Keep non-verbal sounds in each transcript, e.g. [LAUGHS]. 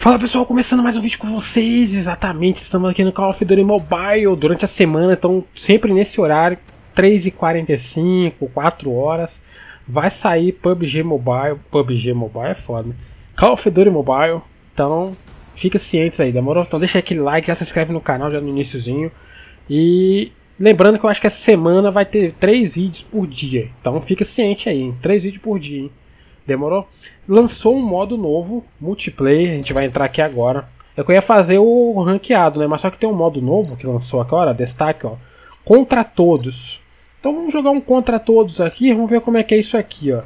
Fala pessoal, começando mais um vídeo com vocês, exatamente, estamos aqui no Call of Duty Mobile durante a semana, então sempre nesse horário, 3h45, 4 horas, vai sair PUBG Mobile, PUBG Mobile é foda, né? Call of Duty Mobile, então fica cientes aí, demorou? Então deixa aquele like, já se inscreve no canal já no iníciozinho, e lembrando que eu acho que essa semana vai ter 3 vídeos por dia, então fica ciente aí, hein? 3 vídeos por dia, hein? Demorou? Lançou um modo novo, multiplayer, a gente vai entrar aqui agora. Eu ia fazer o ranqueado, né? Mas só que tem um modo novo que lançou agora, destaque, ó. Contra todos. Então vamos jogar um contra todos aqui, vamos ver como é que é isso aqui, ó.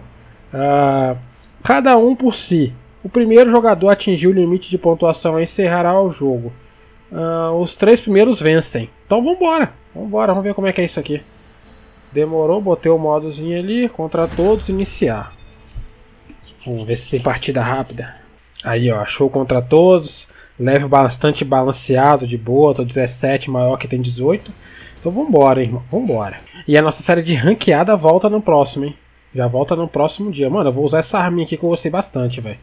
Uh, cada um por si. O primeiro jogador atingir o limite de pontuação encerrará o jogo. Uh, os três primeiros vencem. Então vambora, vambora, vamos ver como é que é isso aqui. Demorou, botei o modozinho ali, contra todos, iniciar. Vamos ver se tem partida rápida. Aí, ó, show contra todos. Leve bastante balanceado, de boa. Tô 17, maior que tem 18. Então vambora, hein, irmão. Vambora. E a nossa série de ranqueada volta no próximo, hein. Já volta no próximo dia. Mano, eu vou usar essa arminha aqui que eu gostei bastante, velho.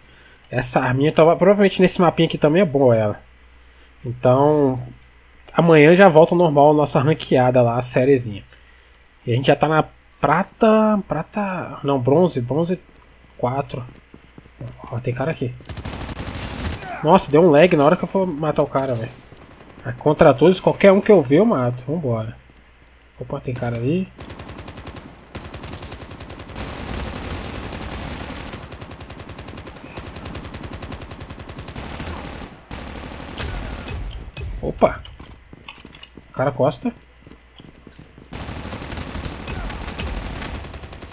Essa arminha, tá, provavelmente nesse mapinha aqui também é boa ela. Então, amanhã já volta ao normal a nossa ranqueada lá, a sériezinha. E a gente já tá na prata, prata, não, bronze, bronze 4. Ó, tem cara aqui. Nossa, deu um lag na hora que eu for matar o cara, velho. Contra todos, qualquer um que eu ver eu mato. Vambora. Opa, tem cara ali. Opa! Cara costa.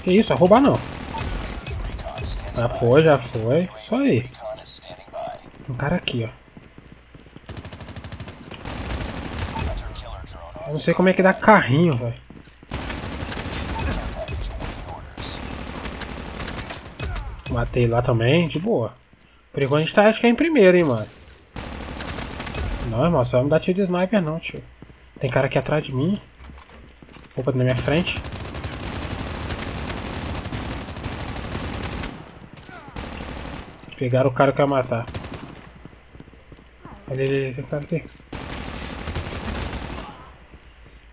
Que isso, é roubar não. Já foi, já foi. Isso aí. Um cara aqui, ó. Eu não sei como é que dá carrinho, velho. Matei lá também, de boa. Por enquanto a gente tá, acho que é em primeiro, hein, mano. Não, irmão, só não dá tiro de sniper não, tio. Tem cara aqui atrás de mim. Opa, na minha frente. Pegaram o cara que ia matar. Olha ele, esse cara aqui.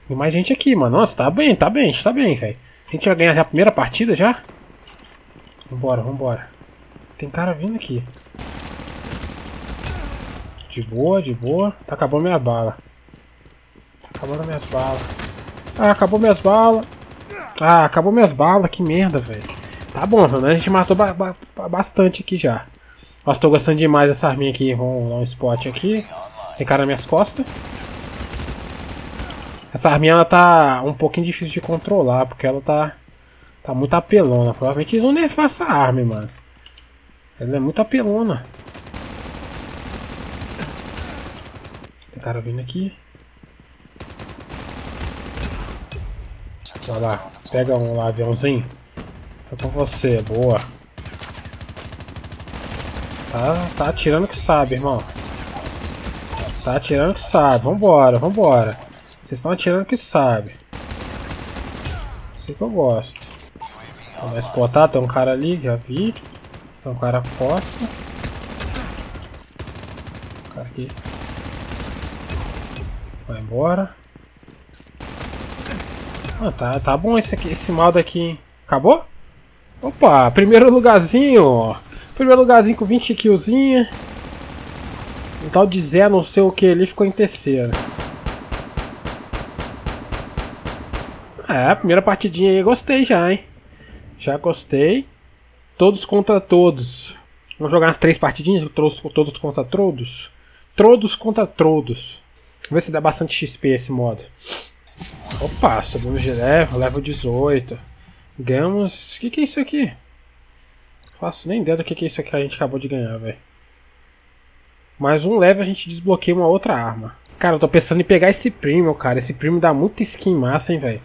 Tem mais gente aqui, mano. Nossa, tá bem, tá bem, tá bem, velho. A gente vai ganhar a primeira partida já? Vambora, vambora. Tem cara vindo aqui. De boa, de boa. Tá acabando minha bala. Tá acabando minhas balas. Ah, acabou minhas balas. Ah, acabou minhas balas. Que merda, velho. Tá bom, né? A gente matou ba ba bastante aqui já. Nossa, tô gostando demais dessa arminha aqui. Vamos dar um spot aqui. Tem cara nas minhas costas. Essa arminha ela tá um pouquinho difícil de controlar, porque ela tá tá muito apelona. Provavelmente eles vão nerfar essa arma, mano. Ela é muito apelona. Tem cara vindo aqui. Olha lá, pega um aviãozinho. Tô com você, boa. Tá, tá atirando que sabe, irmão. Tá atirando que sabe. Vambora, vambora. Vocês estão atirando que sabe. Isso que eu gosto. Vai explotar, tem um cara ali, já vi. Tem um cara costa. Cara aqui. Vai embora. Ah, tá, tá bom esse, aqui, esse modo aqui, hein? Acabou? Opa, primeiro lugarzinho. Primeiro lugarzinho com 20 killzinha. Um tal de Zé, não sei o que, ele ficou em terceiro. É, a primeira partidinha aí gostei já, hein? Já gostei. Todos contra todos. Vamos jogar as três partidinhas, todos, todos contra todos. Todos contra todos. Vamos ver se dá bastante XP esse modo. Opa, subimos de level, level 18. Ganhamos... O que, que é isso aqui? Faço nem ideia do que é isso que a gente acabou de ganhar, velho. Mais um leve a gente desbloqueia uma outra arma. Cara, eu tô pensando em pegar esse primo, cara. Esse primo dá muita skin massa, hein, velho.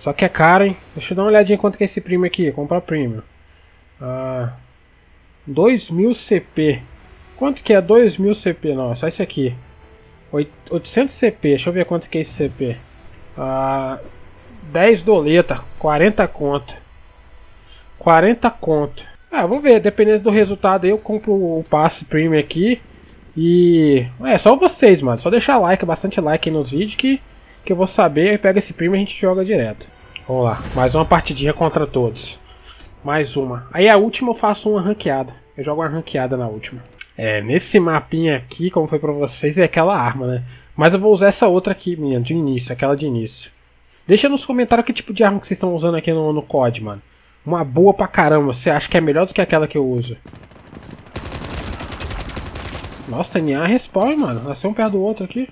Só que é caro, hein. Deixa eu dar uma olhadinha quanto que é esse primo aqui. Comprar primo. Ah, 2000 CP. Quanto que é 2000 CP? Não, é só esse aqui. 800 CP. Deixa eu ver quanto que é esse CP. Ah, 10 doleta. 40 conto. 40 conto. Ah, vamos ver, dependendo do resultado aí, eu compro o passe premium aqui. E. É, só vocês, mano. Só deixar like, bastante like aí nos vídeos que, que eu vou saber. E pega esse premium e a gente joga direto. Vamos lá, mais uma partidinha contra todos. Mais uma. Aí a última eu faço uma ranqueada. Eu jogo uma ranqueada na última. É, nesse mapinha aqui, como foi pra vocês, é aquela arma, né? Mas eu vou usar essa outra aqui, minha, de início, aquela de início. Deixa nos comentários que tipo de arma que vocês estão usando aqui no, no COD, mano. Uma boa pra caramba. Você acha que é melhor do que aquela que eu uso? Nossa, NA respawn, mano. Nasceu um perto do outro aqui.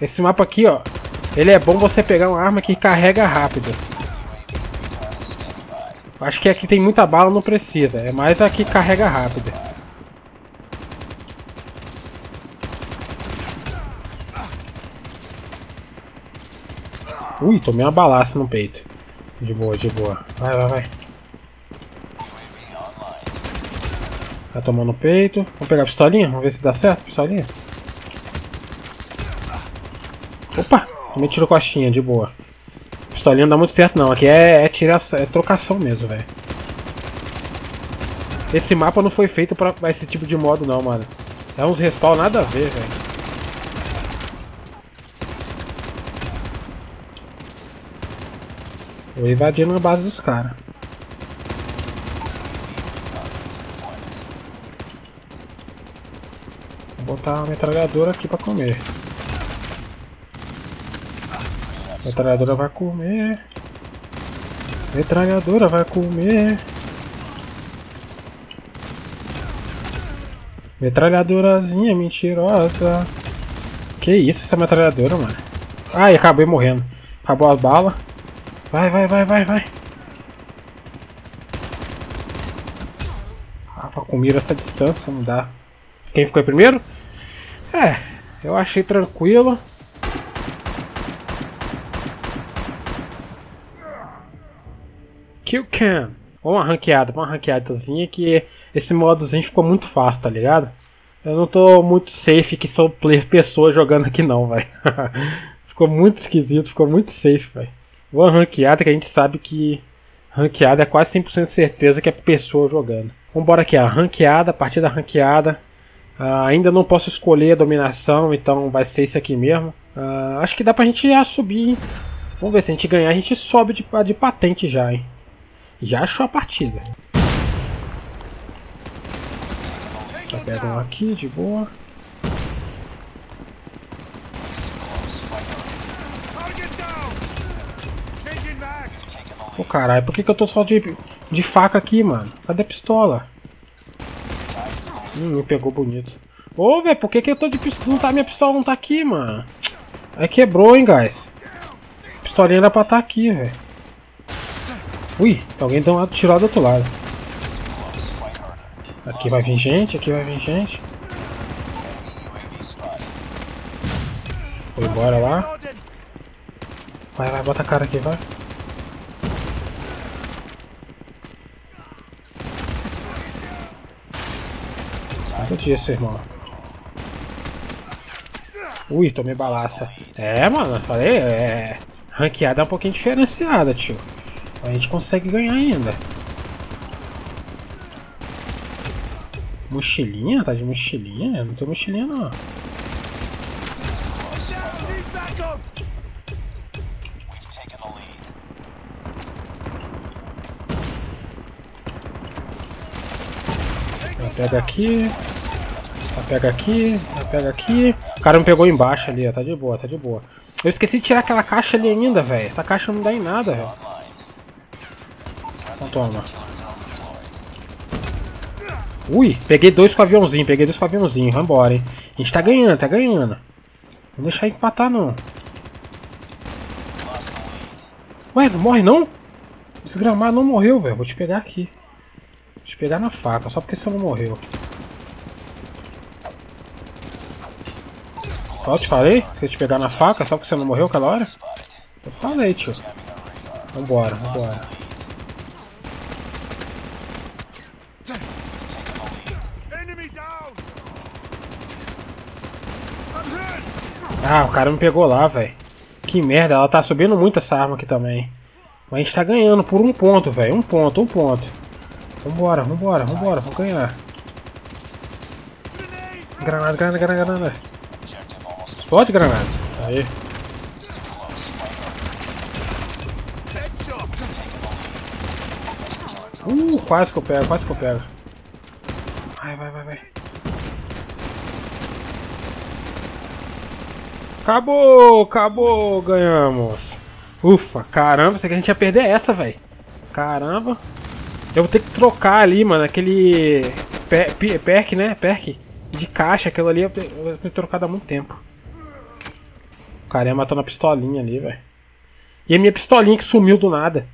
Esse mapa aqui, ó. Ele é bom você pegar uma arma que carrega rápido. Acho que aqui tem muita bala, não precisa. É mais a que carrega rápido. Ui, tomei uma balaça no peito. De boa, de boa. Vai, vai, vai. Tá tomando no peito. Vamos pegar a pistolinha? Vamos ver se dá certo, pistolinha. Opa! Me tirou coxinha, de boa. Pistolinha não dá muito certo não. Aqui é, é, é trocação mesmo, velho. Esse mapa não foi feito pra esse tipo de modo não, mano. É uns respawn nada a ver, velho. Vou invadindo a base dos caras. Vou botar a metralhadora aqui pra comer. Metralhadora vai comer. Metralhadora vai comer. Metralhadorazinha mentirosa. Que isso, essa metralhadora, mano. Ai, acabei morrendo. Acabou as balas. Vai, vai, vai, vai, vai. Ah, pra comer essa distância não dá. Quem ficou primeiro? É, eu achei tranquilo. Kill Cam. Uma ranqueada, uma ranqueadazinha que esse modozinho ficou muito fácil, tá ligado? Eu não tô muito safe que sou player pessoa jogando aqui não, [LAUGHS] velho. ficou muito esquisito, ficou muito safe, velho. Uma ranqueada que a gente sabe que ranqueada é quase 100% certeza que é pessoa jogando. Vambora aqui, a ranqueada, partida ranqueada. Uh, ainda não posso escolher a dominação, então vai ser isso aqui mesmo. Uh, acho que dá pra gente já subir, hein? Vamos ver se a gente ganhar, a gente sobe de, de patente já, hein? Já achou a partida. Já pega um aqui, de boa. Pô, caralho, por que, que eu tô só de, de faca aqui, mano? Cadê a pistola? Hum, me pegou bonito. Ô, velho, por que, que eu tô de pistola? Não tá, minha pistola não tá aqui, mano. Aí quebrou, hein, guys. A pistolinha era pra estar tá aqui, velho. Ui, alguém deu um do outro lado. Aqui vai vir gente, aqui vai vir gente. Foi embora lá. Vai, vai, bota a cara aqui, vai. Entendi esse irmão. Ui, tomei balaça. É, mano, falei, é. Ranqueada é um pouquinho diferenciada, tio. A gente consegue ganhar ainda. Mochilinha? Tá de mochilinha? Não tem mochilinha não. Pega aqui. Pega aqui, pega aqui. O cara me pegou embaixo ali, ó. Tá de boa, tá de boa. Eu esqueci de tirar aquela caixa ali ainda, velho. Essa caixa não dá em nada, velho. Então toma. Ui, peguei dois com aviãozinho, peguei dois com aviãozinho. Vambora, hein. A gente tá ganhando, tá ganhando. Não deixar empatar, não. Ué, não morre não? Desgramado não morreu, velho. Vou te pegar aqui. Vou te pegar na faca, só porque você não morreu. Ó, te falei? Que eu te pegar na faca só porque você não morreu aquela hora? Eu falei, tio. Vambora, vambora. Ah, o cara me pegou lá, velho. Que merda, ela tá subindo muito essa arma aqui também. Mas a gente tá ganhando por um ponto, velho. Um ponto, um ponto. Vambora, vambora, vambora, vamos ganhar. Granada, granada, granada, granada. Explode granada. Aí. Uh, quase que eu pego, quase que eu pego. Vai, vai, vai, vai. Acabou, acabou, ganhamos. Ufa, caramba, isso aqui a gente ia perder essa, velho. Caramba. Eu vou ter que trocar ali, mano, aquele per perk, né? Perk de caixa, aquilo ali eu vou ter trocado há muito tempo. Cara ia matando a pistolinha ali, velho. E a minha pistolinha que sumiu do nada.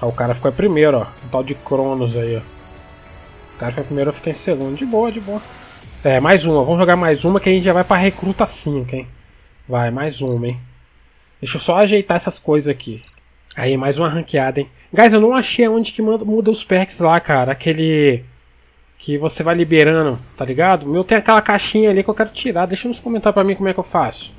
Ó, o cara ficou em primeiro, ó. Um tal de Cronos aí, ó. O cara foi primeiro, eu fiquei em segundo. De boa, de boa. É, mais uma. Vamos jogar mais uma que a gente já vai pra recruta 5, hein. Vai, mais uma, hein. Deixa eu só ajeitar essas coisas aqui. Aí, mais uma ranqueada, hein. Guys, eu não achei onde que muda os perks lá, cara. Aquele... Que você vai liberando, tá ligado? O meu tem aquela caixinha ali que eu quero tirar. Deixa nos comentários pra mim como é que eu faço.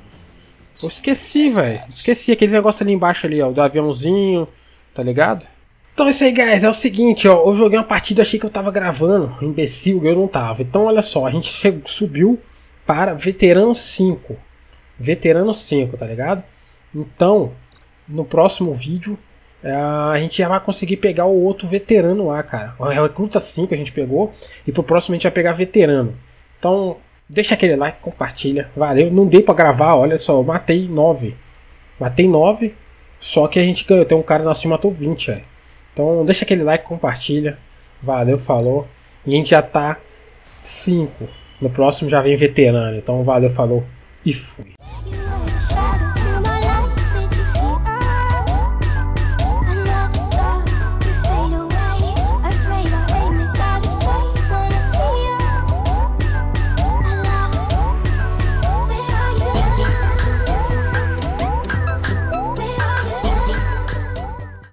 Eu esqueci, velho. Esqueci aquele negócio ali embaixo ali, ó. Do aviãozinho, tá ligado? Então é isso aí, guys. É o seguinte, ó. Eu joguei uma partida, achei que eu tava gravando. Imbecil, eu não tava. Então, olha só. A gente chegou, subiu para Veterano 5. Veterano 5, tá ligado? Então, no próximo vídeo, é, a gente já vai conseguir pegar o outro veterano lá, cara. O Recruta 5 a gente pegou, e pro próximo a gente vai pegar veterano. Então, deixa aquele like, compartilha. Valeu. Não dei pra gravar, olha só, eu matei 9. Matei 9, só que a gente ganhou. Tem um cara nosso que matou 20, é. Então, deixa aquele like, compartilha. Valeu, falou. E a gente já tá 5. No próximo já vem veterano. Então, valeu, falou e fui.